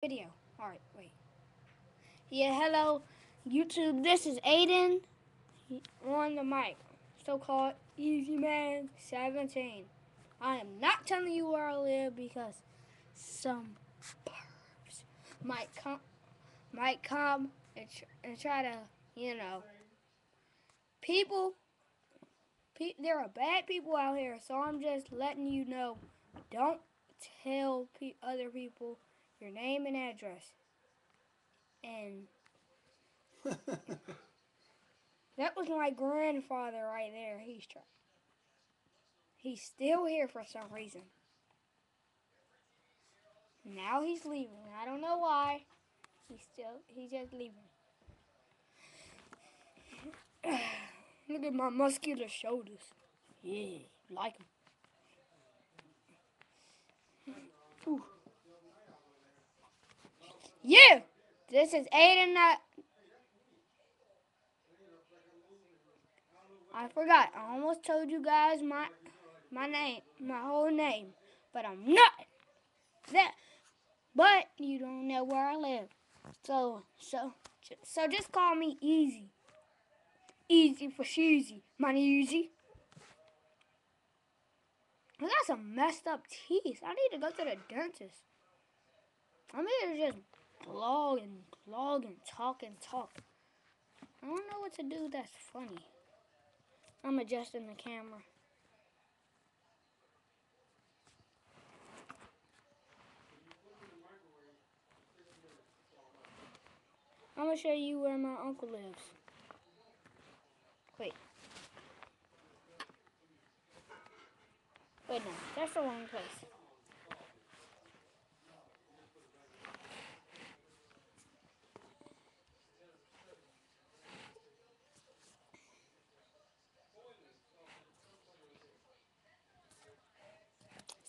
video. Alright, wait. Yeah, hello, YouTube. This is Aiden on the mic. So called Easy Man 17. I am not telling you where I live because some pervs might come might come and, tr- and try to, you know, people pe- there are bad people out here, so I'm just letting you know don't tell pe- other people your name and address. And that was my grandfather right there. He's trying. He's still here for some reason. Now he's leaving. I don't know why. He's still he's just leaving. Look at my muscular shoulders. Yeah, like them. Ooh. Yeah, this is Aiden. Uh, I forgot. I almost told you guys my my name, my whole name, but I'm not that. But you don't know where I live, so so so just call me Easy. Easy for cheesy, money easy. I got some messed up teeth. I need to go to the dentist. I'm here just blog and blog and talk and talk. I don't know what to do that's funny. I'm adjusting the camera. I'm gonna show you where my uncle lives. Wait. Wait, no, that's the wrong place.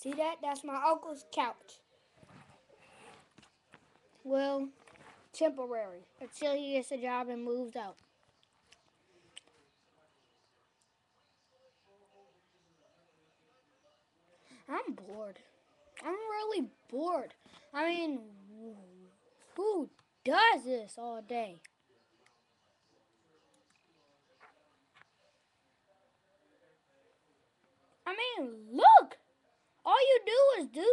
See that? That's my uncle's couch. Well, temporary until he gets a job and moves out. I'm bored. I'm really bored. I mean, who does this all day? I mean, look! All you do is do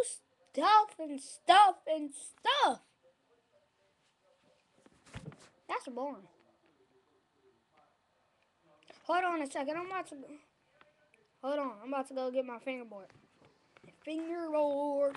stuff and stuff and stuff. That's boring. Hold on a second. I'm about to. Hold on. I'm about to go get my fingerboard. Fingerboard.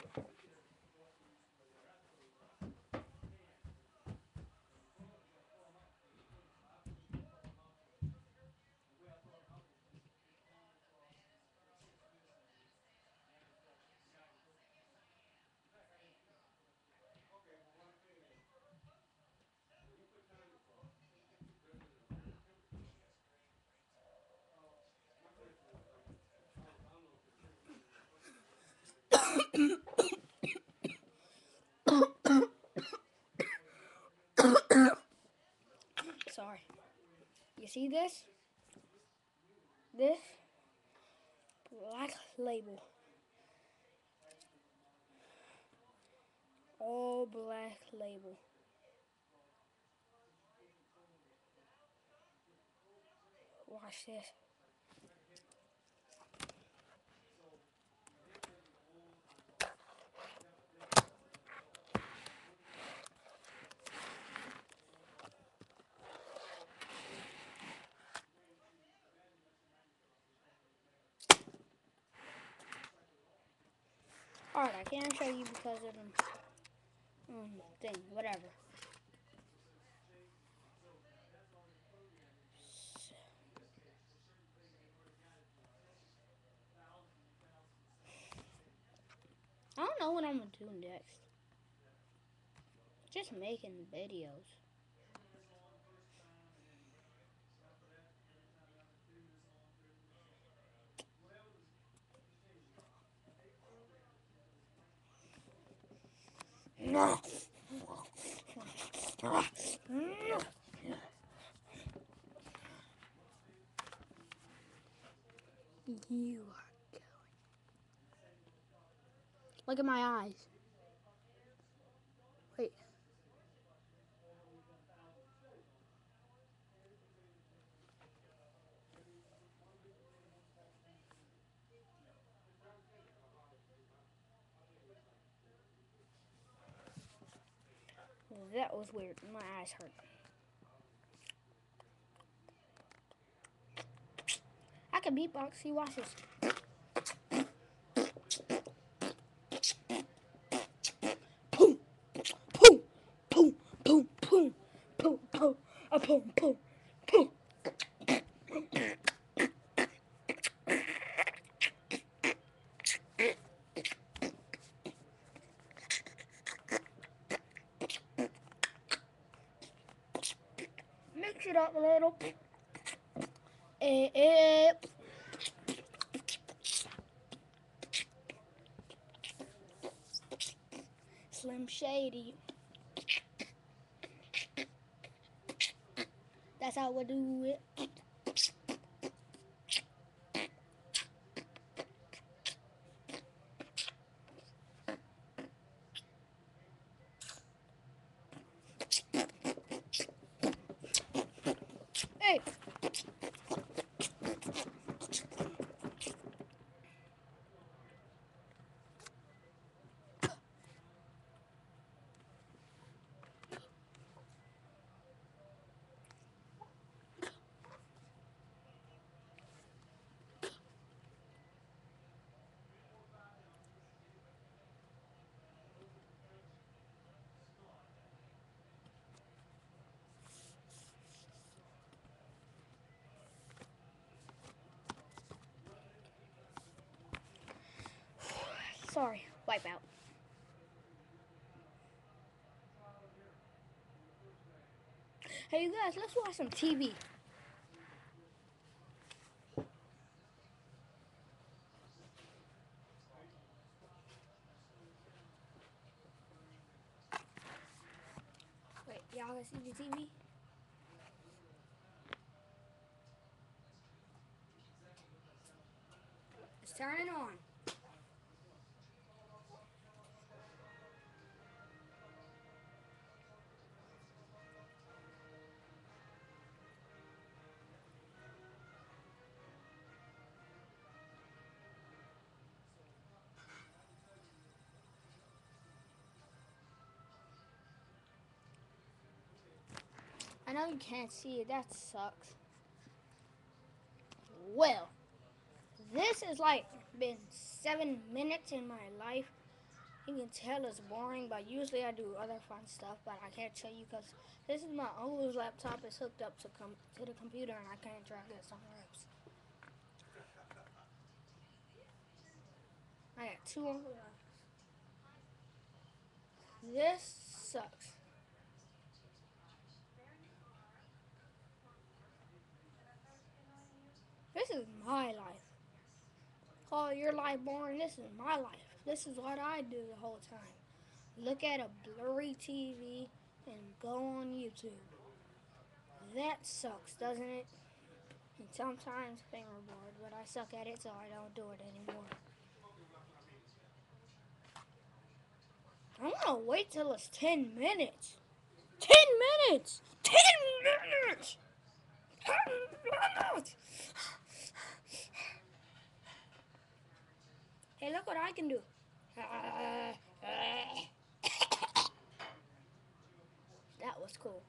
Sorry. You see this? This black label. All black label. Watch this. Alright, I can't show you because of the um, thing, whatever. I don't know what I'm gonna do next. Just making videos. You are going. Look at my eyes. That was weird. My eyes hurt. I can beatbox. See, watch this. Boom, boom, boom, boom, boom, boom, boom, boom, boom. A little. Eh, eh. Slim Shady. That's how we do it. Hey. Sorry, wipe out. Hey, guys, let's watch some TV. Wait, y'all gonna see the TV? I know you can't see it. That sucks. Well, this has like been seven minutes in my life. You can tell it's boring, but usually I do other fun stuff. But I can't show you because this is my uncle's laptop. It's hooked up to com- to the computer, and I can't drag it somewhere else. I got two uncle This sucks. This is my life. Call your life boring. This is my life. This is what I do the whole time. Look at a blurry TV and go on YouTube. That sucks, doesn't it? And sometimes fingerboard, but I suck at it, so I don't do it anymore. I'm gonna wait till it's 10 minutes. 10 minutes! 10 minutes! 10 minutes! Hey, look what I can do. That was cool.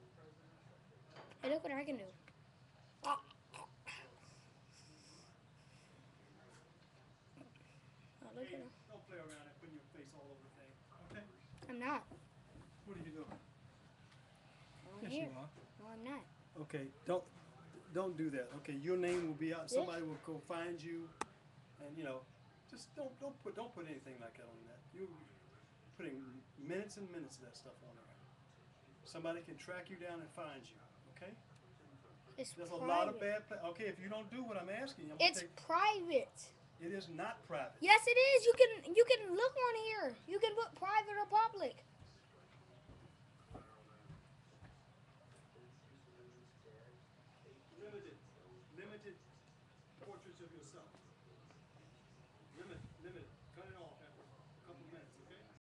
Hey, look what I can do. Oh, look at him. Don't play around and putting your face all over the thing, okay? I'm not. What are you doing? I'm Yes, here. you are. No, I'm not. Okay, don't, don't do that, okay? Your name will be out, somebody will go find you, and, you know, just don't, don't put, don't put anything like that on that. You're putting minutes and minutes of that stuff on there. Somebody can track you down and find you, okay? It's There's a lot of bad, pla- okay, if you don't do what I'm asking, I'm It's take, private. it is not private. Yes, it is. You can you can look on here. You can put private